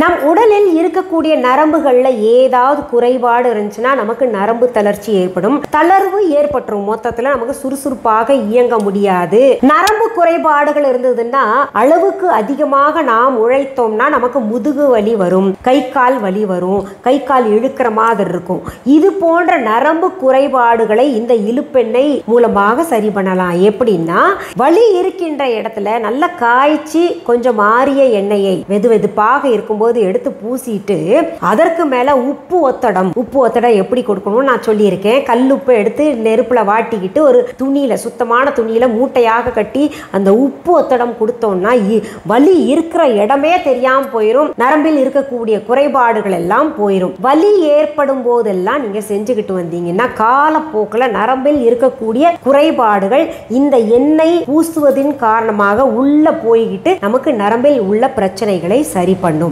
நம் உடலில் இருக்கக்கூடிய நரம்புகளில் ஏதாவது குறைபாடு இருந்துச்சுன்னா நமக்கு நரம்பு தளர்ச்சி ஏற்படும். தளர்வு ஏற்பட்டுரும். மொத்தத்தில் நமக்கு சுறுசுறுப்பாக இயங்க முடியாது. நரம்பு குறைபாடுகள் இருந்ததுன்னா அளவுக்கு அதிகமாக நாம் உழைத்தோம்னா நமக்கு முதுகு வலி வரும். கை கால் வலி வரும். கை கால் இழுக்கிற மாதிரி இருக்கும். இது போன்ற நரம்பு குறைபாடுகளை இந்த இழுப்பெண்ணெய் மூலமாக சரி பண்ணலாம். எப்படின்னா வலி இருக்கின்ற இடத்துல நல்லா காய்ச்சி கொஞ்சம் மாறிய எண்ணெயை வெது வெதுப்பாக இருக்கும்போது எடுத்து பூசிட்டு அதற்கு மேல உப்பு ஒத்தடம். உப்பு ஒத்தடம் எப்படி கொடுக்கணும்னு நான் சொல்லியிருக்கேன். கல்லுப்பை எடுத்து நெருப்புல வாட்டிக்கிட்டு ஒரு துணியில சுத்தமான துணியில மூட்டையாக கட்டி அந்த உப்பு ஒத்தடம் கொடுத்தோம்னா இ- வலி இருக்கிற இடமே தெரியாம போயிடும் நரம்பில் இருக்கக்கூடிய குறைபாடுகள் எல்லாம் போயிடும் வலி ஏற்படும் போதெல்லாம் நீங்க செஞ்சுக்கிட்டு வந்தீங்கன்னா காலப்போக்கில் நரம்பில் இருக்கக்கூடிய குறைபாடுகள் இந்த எண்ணெய் பூசுவதின் காரணமாக உள்ள போய்கிட்டு நமக்கு நரம்பில் உள்ள பிரச்சனைகளை சரி பண்ணும்.